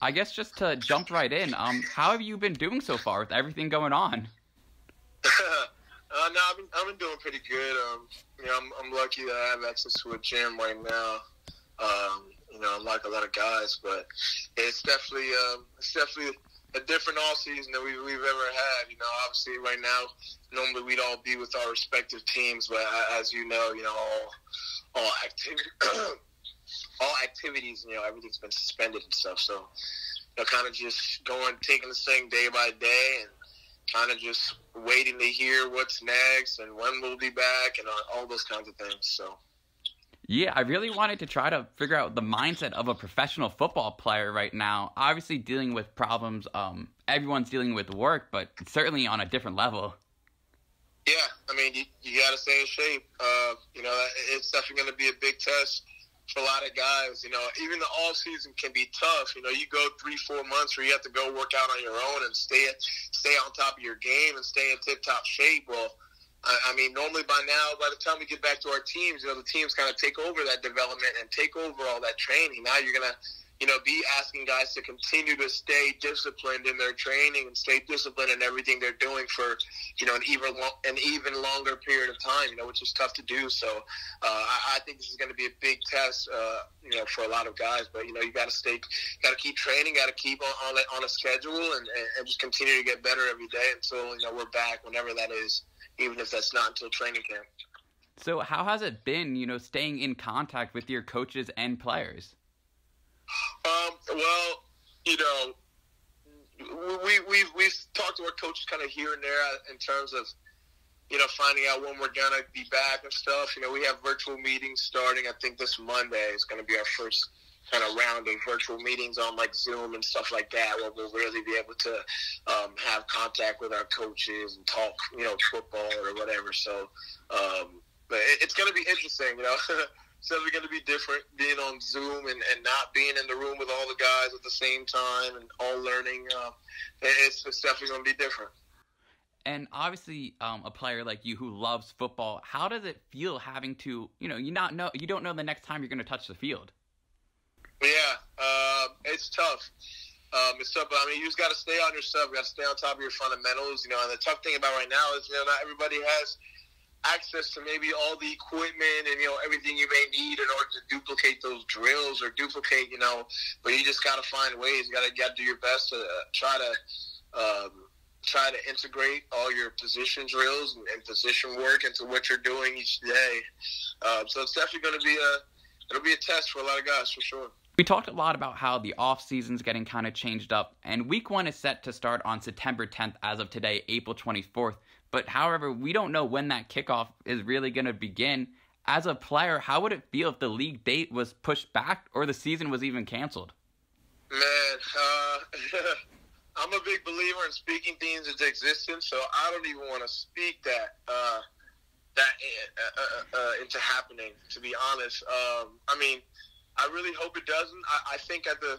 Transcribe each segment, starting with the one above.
I guess just to jump right in, um, how have you been doing so far with everything going on? uh, no, I've been, I've been doing pretty good. Um, you know, I'm, I'm lucky that I have access to a gym right now. Um, you know, unlike a lot of guys, but it's definitely, um, it's definitely a different off season than we, we've ever had. You know, obviously right now, normally we'd all be with our respective teams, but as you know, you know, all, all activity, all activities, you know, everything's been suspended and stuff. So, you know, kind of just going, taking this thing day by day and kind of just waiting to hear what's next and when we'll be back and all those kinds of things. So. Yeah, I really wanted to try to figure out the mindset of a professional football player right now. Obviously, dealing with problems. Um, everyone's dealing with work, but certainly on a different level. Yeah, I mean, you, you got to stay in shape. Uh, you know, it's definitely going to be a big test for a lot of guys. You know, even the off season can be tough. You know, you go three, four months where you have to go work out on your own and stay stay on top of your game and stay in tip top shape. Well, I, I mean, normally by now, by the time we get back to our teams, you know, the teams kind of take over that development and take over all that training. Now you're gonna you know, be asking guys to continue to stay disciplined in their training and stay disciplined in everything they're doing for, you know, an even lo- an even longer period of time. You know, which is tough to do. So, uh, I, I think this is going to be a big test, uh, you know, for a lot of guys. But you know, you got to stay, got to keep training, got to keep on on a, on a schedule, and, and just continue to get better every day until you know we're back, whenever that is, even if that's not until training camp. So, how has it been, you know, staying in contact with your coaches and players? Um, well, you know, we we've we've talked to our coaches kind of here and there in terms of you know finding out when we're gonna be back and stuff. You know, we have virtual meetings starting. I think this Monday is going to be our first kind of round of virtual meetings on like Zoom and stuff like that, where we'll really be able to um, have contact with our coaches and talk, you know, football or whatever. So, um, but it, it's going to be interesting, you know. it's definitely going to be different being on Zoom and, and not being in the room with all the guys at the same time and all learning. Uh, it's, it's definitely going to be different. And obviously, um, a player like you who loves football, how does it feel having to, you know, you not know, you don't know the next time you're going to touch the field? Yeah, uh, it's tough. Um, it's tough, but I mean, you just got to stay on yourself. You got to stay on top of your fundamentals. You know, and the tough thing about right now is, you know, not everybody has access to maybe all the equipment and you know everything you may need in order to duplicate those drills or duplicate you know but you just got to find ways. You got to got to do your best to uh, try to um, try to integrate all your position drills and, and, position work into what you're doing each day. Uh, so it's definitely going to be a it'll be a test for a lot of guys for sure. We talked a lot about how the off season's getting kind of changed up, and week one is set to start on September 10th as of today, April 24th. But however, we don't know when that kickoff is really going to begin. As a player, how would it feel if the league date was pushed back or the season was even canceled? Man, uh, I'm a big believer in speaking things into existence, so I don't even want to speak that uh, that uh, uh, uh, into happening. To be honest, um, I mean, I really hope it doesn't. I, I think at the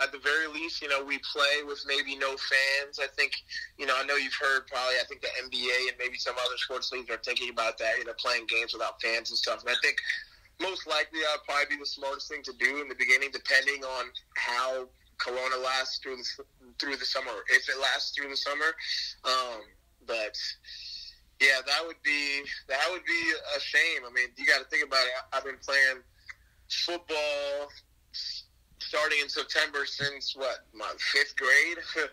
at the very least, you know, we play with maybe no fans. I think, you know, I know you've heard probably, I think the NBA and maybe some other sports leagues are thinking about that, you know, playing games without fans and stuff. And I think most likely that would probably be the smartest thing to do in the beginning, depending on how Corona lasts through the, through the summer, if it lasts through the summer. Um, but yeah, that would be, that would be a shame. I mean, you got to think about it. I've been playing football starting in September since what my fifth grade.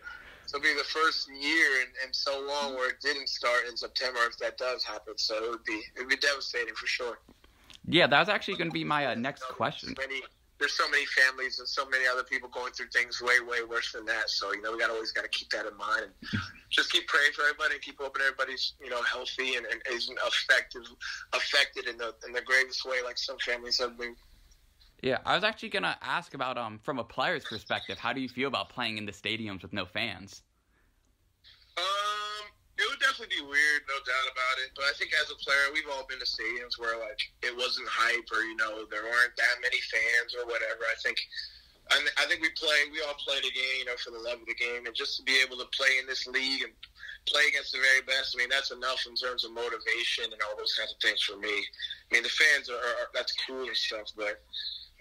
so it'll be the first year in, in so long where it didn't start in September. If that does happen, so it would be it would be devastating for sure. Yeah, that was actually going to be my uh, next question. Many, there's so many families and so many other people going through things way, way worse than that. So you know, we got always got to keep that in mind and just keep praying for everybody and keep hoping everybody's you know healthy and, and isn't affected affected in the in the gravest way like some families have been. Yeah, I was actually gonna ask about um from a player's perspective, how do you feel about playing in the stadiums with no fans? Um, it would definitely be weird, no doubt about it. But I think as a player, we've all been to stadiums where like it wasn't hype or you know there weren't that many fans or whatever. I think. I think we play. We all play the game, you know, for the love of the game, and just to be able to play in this league and play against the very best. I mean, that's enough in terms of motivation and all those kinds of things for me. I mean, the fans are, are that's cool and stuff, but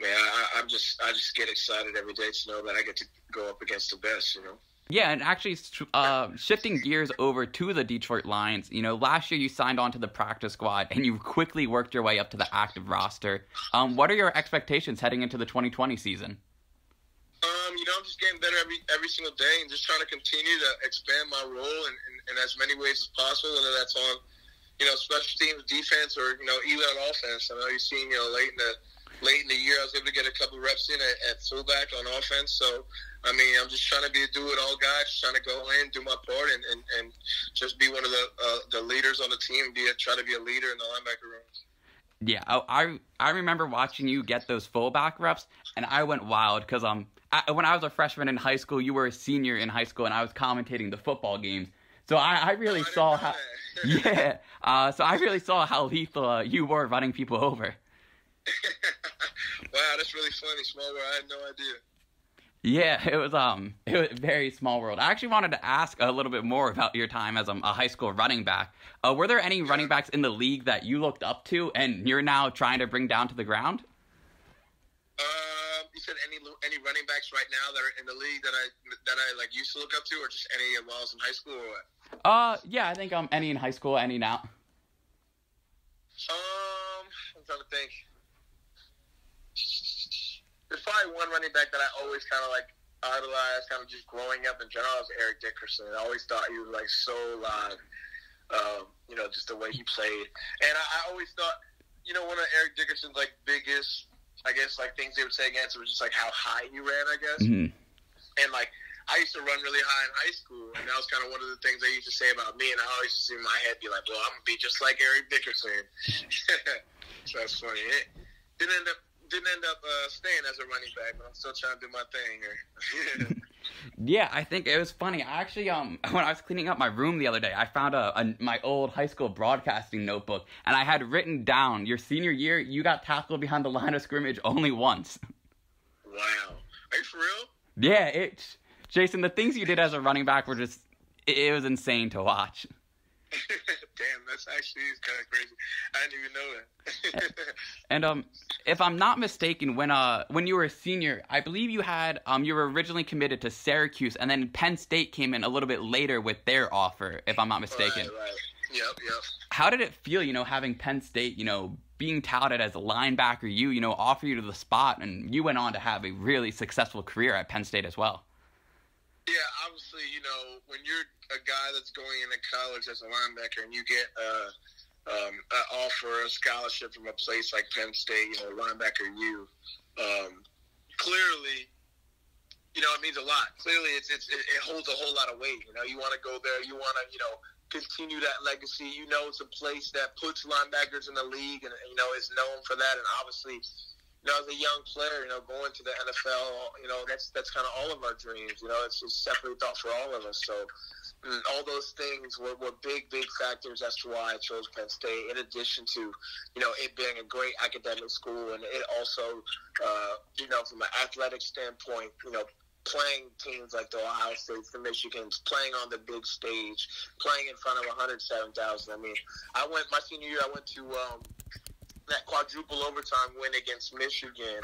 man, I, I'm just I just get excited every day to know that I get to go up against the best. You know. Yeah, and actually, uh, shifting gears over to the Detroit Lions, you know, last year you signed on to the practice squad and you quickly worked your way up to the active roster. Um, what are your expectations heading into the 2020 season? Um, you know, I'm just getting better every every single day and just trying to continue to expand my role in, in, in as many ways as possible, whether that's on, you know, special teams, defense, or you know, even on offense. I know you've seen, you know, late in the late in the year, I was able to get a couple reps in at, at fullback on offense. So, I mean, I'm just trying to be a do-it-all guy, just trying to go in, do my part, and, and, and just be one of the uh, the leaders on the team. Be a, try to be a leader in the linebacker room. Yeah, I I remember watching you get those fullback reps, and I went wild because um I, when I was a freshman in high school, you were a senior in high school, and I was commentating the football games. So I, I really I saw how yeah. Uh, so I really saw how lethal uh, you were running people over. wow, that's really funny, small world. I had no idea. Yeah, it was um, it was very small world. I actually wanted to ask a little bit more about your time as um, a high school running back. Uh, were there any running backs in the league that you looked up to, and you're now trying to bring down to the ground? You said any any running backs right now that are in the league that I that I like used to look up to, or just any while I was in high school, or what? Uh, yeah, I think um, any in high school, any now. Um, I'm trying to think. There's probably one running back that I always kind of like idolized, kind of just growing up in general. Was Eric Dickerson. I always thought he was like so live. Um, you know, just the way he played, and I, I always thought, you know, one of Eric Dickerson's like biggest, I guess, like things they would say against it was just like how high he ran. I guess, Mhm. and like I used to run really high in high school, and that was kind of one of the things they used to say about me. And I always in my head be like, "Well, I'm gonna be just like Eric Dickerson." so that's funny. It didn't end up didn't end up uh, staying as a running back, but I'm still trying to do my thing here. Yeah, I think it was funny. I actually, um, when I was cleaning up my room the other day, I found a, a my old high school broadcasting notebook, and I had written down your senior year, you got tackled behind the line of scrimmage only once. wow, are you for real? Yeah, it, Jason, the things you did as a running back were just, it, it was insane to watch. Damn, that's actually kind of crazy. I didn't even know that. And um, if I'm not mistaken, when uh when you were a senior, I believe you had um you were originally committed to Syracuse, and then Penn State came in a little bit later with their offer, if I'm not mistaken. Right, right. Yep, yep. How did it feel, you know, having Penn State, you know, being touted as a linebacker, you you know offer you to the spot, and you went on to have a really successful career at Penn State as well. Yeah, obviously, you know, when you're a guy that's going into college as a linebacker and you get uh, um, an offer, a scholarship from a place like Penn State, you know, linebacker U, um, clearly, you know, it means a lot. Clearly, it's, it's it, it holds a whole lot of weight. You know, you want to go there, you want to, you know, continue that legacy. You know, it's a place that puts linebackers in the league and, you know, is known for that. And obviously, you know, as a young player, you know, going to the NFL, you know, that's that's kind of all of our dreams. You know, it's a separate thought for all of us. So, mm, all those things were, were big, big factors as to why I chose Penn State. In addition to, you know, it being a great academic school, and it also, uh, you know, from an athletic standpoint, you know, playing teams like the Ohio States, the Michigans, playing on the big stage, playing in front of 107,000. I mean, I went my senior year. I went to um, that quadruple overtime win against Michigan,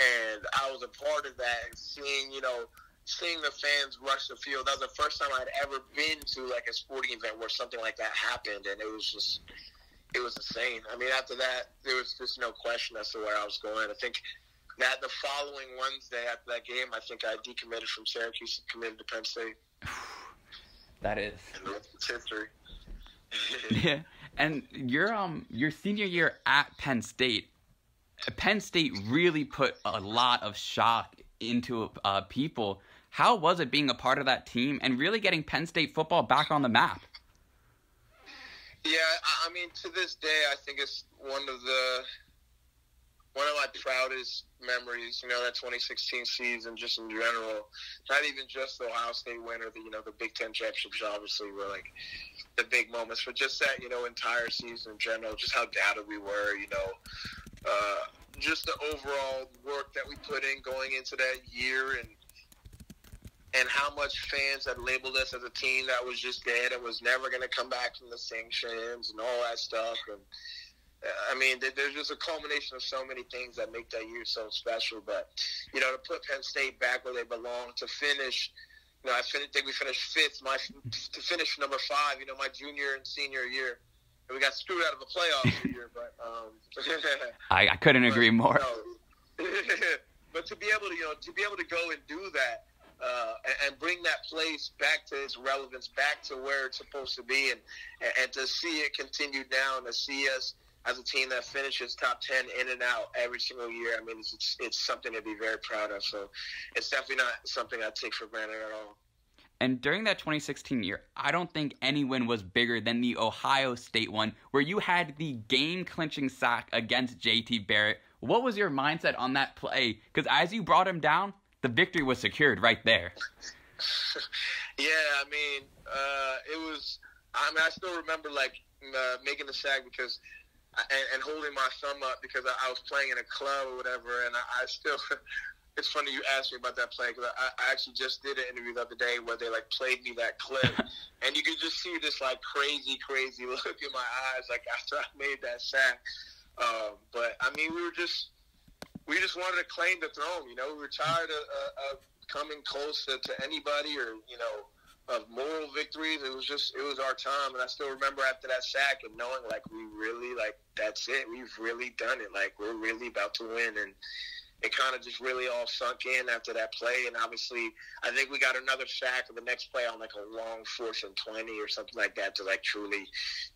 and I was a part of that. And seeing, you know, seeing the fans rush the field. That was the first time I'd ever been to like a sporting event where something like that happened, and it was just. It was insane. I mean, after that, there was just no question as to where I was going. I think that the following Wednesday after that game, I think I decommitted from Syracuse and committed to Penn State. That is. And history. Yeah, and your um your senior year at Penn State, Penn State really put a lot of shock into uh, people. How was it being a part of that team and really getting Penn State football back on the map? Yeah, I, I mean, to this day, I think it's one of the one of my proudest memories. You know, that 2016 season, just in general. Not even just the Ohio State win or the you know the Big Ten championship, obviously were like the big moments, but just that you know entire season in general, just how doubted we were. You know, uh, just the overall work that we put in going into that year and and how much fans had labeled us as a team that was just dead and was never going to come back from the sanctions and all that stuff. And I mean, there's just a culmination of so many things that make that year so special. But you know, to put Penn State back where they belong, to finish. You know, I think we finished fifth. My to finish number five. You know, my junior and senior year, and we got screwed out of the playoffs year. But um, I, I couldn't agree more. You know, but to be able to, you know, to be able to go and do that, uh, and, and, bring that place back to its relevance, back to where it's supposed to be, and and to see it continue down, to see us as a team that finishes top 10 in and out every single year, I mean, it's, it's, it's something to be very proud of. So it's definitely not something I take for granted at all. And during that 2016 year, I don't think any win was bigger than the Ohio State one, where you had the game clinching sack against JT Barrett. What was your mindset on that play? Because as you brought him down, the victory was secured right there. yeah, I mean, uh, it was. I mean, I still remember like uh, making the sack because and, and holding my thumb up because I, I was playing in a club or whatever, and I, I still. it's funny you asked me about that play because I, I actually just did an interview the other day where they like played me that clip, and you could just see this like crazy, crazy look in my eyes like after I made that sack. Um, but I mean, we were just we just wanted to claim the throne. You know, we were tired of, of coming close to, to anybody or you know of moral victories. It was just it was our time, and I still remember after that sack and knowing like we really like that's it. We've really done it. Like we're really about to win, and it kind of just really all sunk in after that play. And obviously, I think we got another sack of the next play on like a long fourth and twenty or something like that to like truly,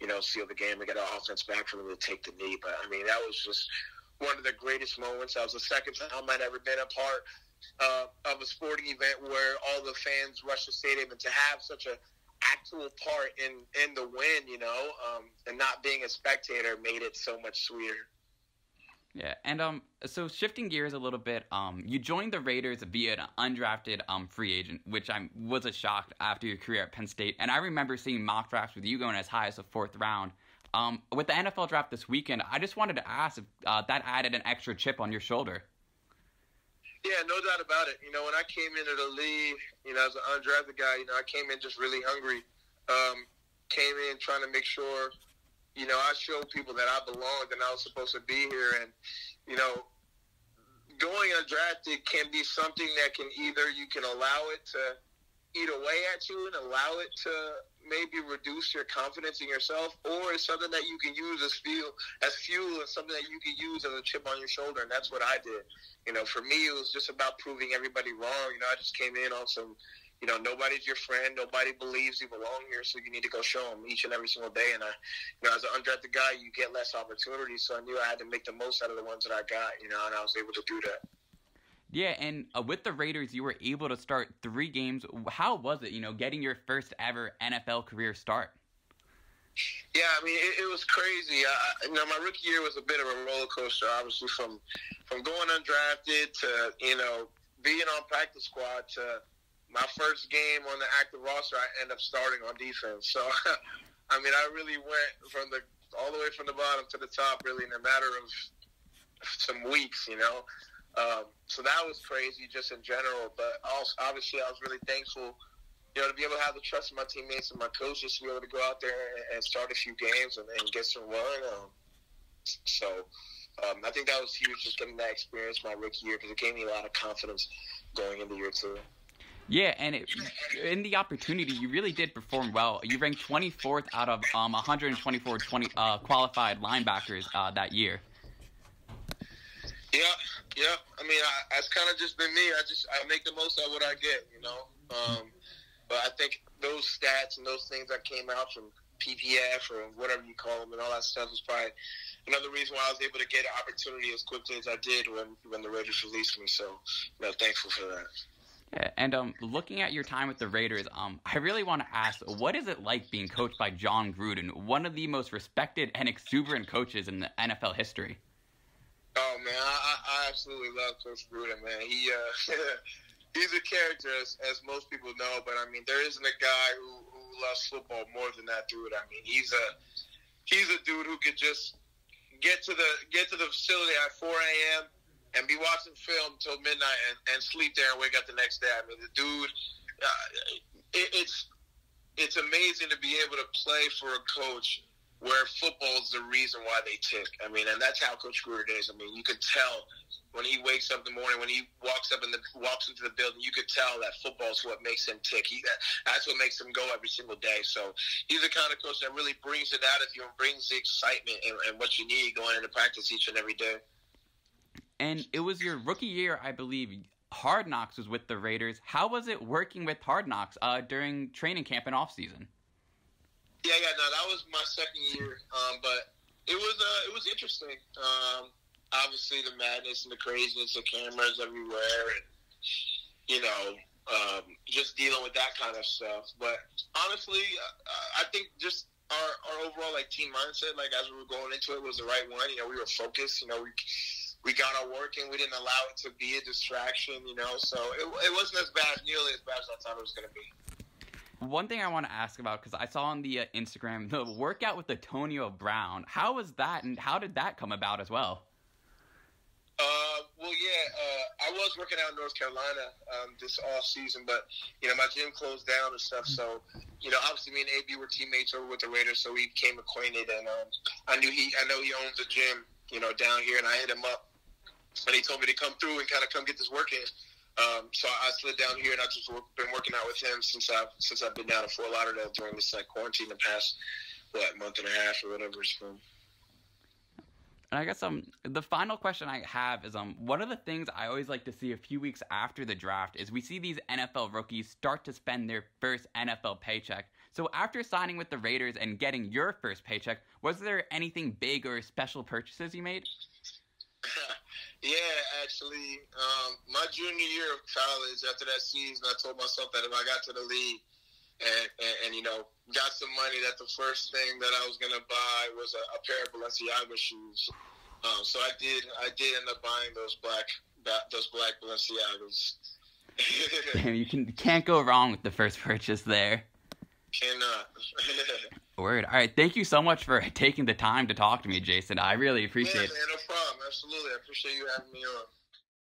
you know, seal the game and get our offense back for them to take the knee. But I mean, that was just one of the greatest moments. That was the second time I'd ever been a part uh, of a sporting event where all the fans rush the stadium and to have such a actual part in in the win, you know, um, and not being a spectator made it so much sweeter. Yeah, and um, so shifting gears a little bit, um, you joined the Raiders via an undrafted um free agent, which I was a shock after your career at Penn State. And I remember seeing mock drafts with you going as high as the fourth round. Um, with the NFL draft this weekend, I just wanted to ask if uh, that added an extra chip on your shoulder. Yeah, no doubt about it. You know, when I came into the league, you know, as an undrafted guy, you know, I came in just really hungry. Um, came in trying to make sure, you know, I showed people that I belonged and I was supposed to be here. And, you know, going undrafted can be something that can either you can allow it to eat away at you and allow it to maybe reduce your confidence in yourself, or it's something that you can use as fuel, as fuel, and something that you can use as a chip on your shoulder. And that's what I did. You know, for me, it was just about proving everybody wrong. You know, I just came in on some. You know, nobody's your friend. Nobody believes you belong here, so you need to go show them each and every single day. And I, you know, as an undrafted guy, you get less opportunities, so I knew I had to make the most out of the ones that I got. You know, and I was able to do that. Yeah, and uh, with the Raiders, you were able to start three games. How was it, you know, getting your first ever NFL career start? Yeah, I mean, it, it was crazy. I, you know, my rookie year was a bit of a roller coaster. Obviously, from from going undrafted to you know being on practice squad to my first game on the active roster, I end up starting on defense. So, I mean, I really went from the all the way from the bottom to the top, really in a matter of some weeks. You know, um, so that was crazy just in general. But also, obviously, I was really thankful, you know, to be able to have the trust of my teammates and my coaches to be able to go out there and, start a few games and, and get some run. Um, so um, I think that was huge, just getting that experience my rookie year because it gave me a lot of confidence going into year two. Yeah, and it, in the opportunity, you really did perform well. You ranked 24th out of um, 124 20, uh, qualified linebackers uh, that year. Yeah, yeah. I mean, I, that's kind of just been me. I just I make the most of what I get, you know. Um, but I think those stats and those things that came out from PPF or whatever you call them and all that stuff was probably another reason why I was able to get an opportunity as quickly as I did when when the Raiders released me. So, you know, thankful for that. Yeah, and um, looking at your time with the Raiders, um, I really want to ask, what is it like being coached by Jon Gruden, one of the most respected and exuberant coaches in the NFL history? Oh man, I, I absolutely love Coach Gruden, man. He uh, he's a character, as, as most people know. But I mean, there isn't a guy who, who loves football more than that dude. I mean, he's a he's a dude who could just get to the get to the facility at 4 a.m. and be watching film till midnight and, and sleep there and wake up the next day. I mean, the dude, uh, it, it's it's amazing to be able to play for a coach where football is the reason why they tick. I mean, and that's how Coach Gruden is. I mean, you could tell when he wakes up in the morning, when he walks up and walks into the building, you could tell that football is what makes him tick. He that, that's what makes him go every single day. So he's the kind of coach that really brings it out of you and brings the excitement and, and what you need going into practice each and every day. And it was your rookie year, I believe. Hard Knocks was with the Raiders. How was it working with Hard Knocks uh, during training camp and off season? Yeah, yeah, no, that was my second year, um, but it was uh, it was interesting. Um, obviously, the madness and the craziness of cameras everywhere, and you know, um, just dealing with that kind of stuff. But honestly, uh, I think just our, our overall like team mindset, like as we were going into it, was the right one. You know, we were focused. You know, we we got our work and we didn't allow it to be a distraction. You know, so it, it wasn't as bad, nearly as bad as I thought it was going to be. One thing I want to ask about because I saw on the uh, Instagram the workout with Antonio Brown. How was that, and how did that come about as well? Uh, well, yeah, uh, I was working out in North Carolina um, this off season, but you know my gym closed down and stuff. So, you know, obviously me and AB were teammates over with the Raiders, so we became acquainted. And um, I knew he, I know he owns a gym, you know, down here, and I hit him up, and he told me to come through and kind of come get this work in. Um, so I slid down here, and I've just work, been working out with him since I've since I've been down in Fort Lauderdale during this like quarantine the past what month and a half or whatever it's been. And I guess um the final question I have is um one of the things I always like to see a few weeks after the draft is we see these NFL rookies start to spend their first NFL paycheck. So after signing with the Raiders and getting your first paycheck, was there anything big or special purchases you made? yeah, actually, um, my junior year of college, after that season, I told myself that if I got to the league and, and, and you know got some money, that the first thing that I was gonna buy was a, a pair of Balenciaga shoes. Um, so I did. I did end up buying those black those black Balenciagas. Damn, you can can't go wrong with the first purchase there. Cannot. Word. All right. Thank you so much for taking the time to talk to me, Jason. I really appreciate yeah, it. Man, no problem. Absolutely. I appreciate you having me on.